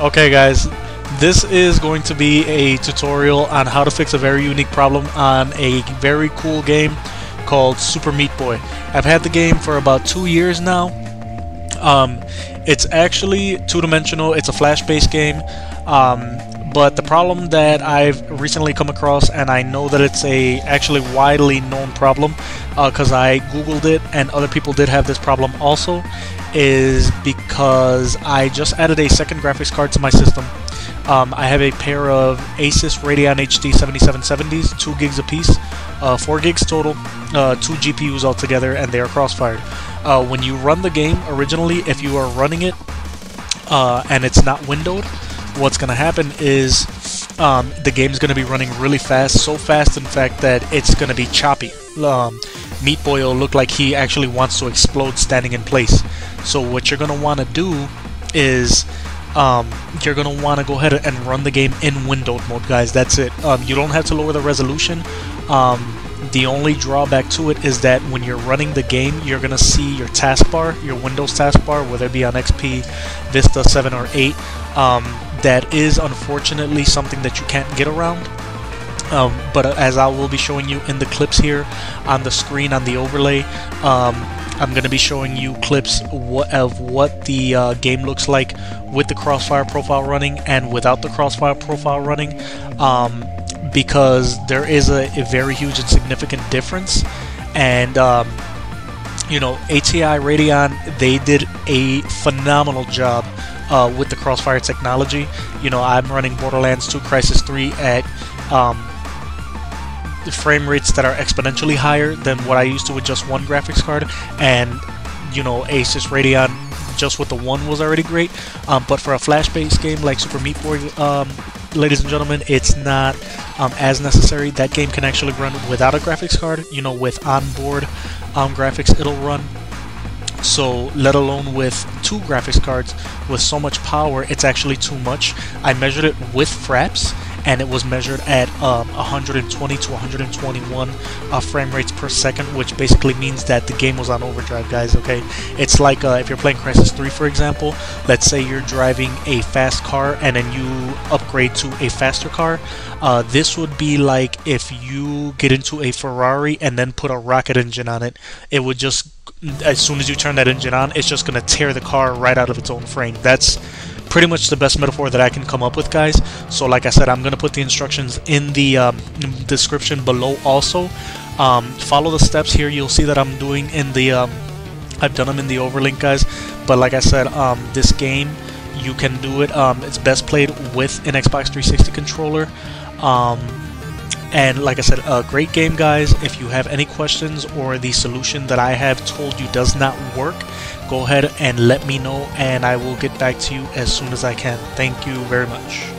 Okay guys, this is going to be a tutorial on how to fix a very unique problem on a very cool game called Super Meat Boy. I've had the game for about two years now. Um, it's actually two-dimensional, it's a flash-based game, um, but the problem that I've recently come across, and I know that it's a actually widely known problem, because uh, I googled it and other people did have this problem also, is because I just added a second graphics card to my system. Um, I have a pair of Asus Radeon HD 7770s, 2 gigs apiece, uh, 4 gigs total, uh, 2 GPUs altogether, and they are crossfired. Uh, when you run the game, originally, if you are running it uh, and it's not windowed, what's going to happen is um, the game's going to be running really fast, so fast in fact that it's going to be choppy. Um, Meat Boy will look like he actually wants to explode standing in place. So what you're going to want to do is um, you're going to want to go ahead and run the game in windowed mode, guys. That's it. Um, you don't have to lower the resolution. Um, the only drawback to it is that when you're running the game, you're going to see your taskbar, your Windows taskbar, whether it be on XP, Vista 7, or 8. That is unfortunately something that you can't get around. Um, but as I will be showing you in the clips here on the screen on the overlay, um, I'm going to be showing you clips of what the uh, game looks like with the Crossfire profile running and without the Crossfire profile running um, because there is a, a, very huge and significant difference and um, you know ATI Radeon they did a phenomenal job uh, with the Crossfire technology you know I'm running Borderlands 2 Crysis 3 at um, frame rates that are exponentially higher than what I used to with just one graphics card, and you know Asus Radeon just with the one was already great. Um, but for a flash-based game like Super Meat Boy, um, ladies and gentlemen, it's not um, as necessary. That game can actually run without a graphics card. You know, with onboard um, graphics, it'll run. So, let alone with two graphics cards with so much power, it's actually too much. I measured it with fraps and it was measured at um, 120 to 121 uh, frame rates per second, which basically means that the game was on overdrive, guys. Okay, it's like uh, if you're playing Crysis 3, for example. Let's say you're driving a fast car and then you upgrade to a faster car. Uh, this would be like if you get into a Ferrari and then put a rocket engine on it. It would just as soon as you turn that engine on, it's just going to tear the car right out of its own frame. That's pretty much the best metaphor that I can come up with, guys. So, like I said, I'm going to put the instructions in the um, description below also. Um, follow the steps here. You'll see that I'm doing in the... Um, I've done them in the overlink, guys. But like I said, um, this game, you can do it. Um, it's best played with an Xbox 360 controller. And like I said, a great game, guys. If you have any questions or the solution that I have told you does not work, go ahead and let me know, and I will get back to you as soon as I can. Thank you very much.